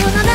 の中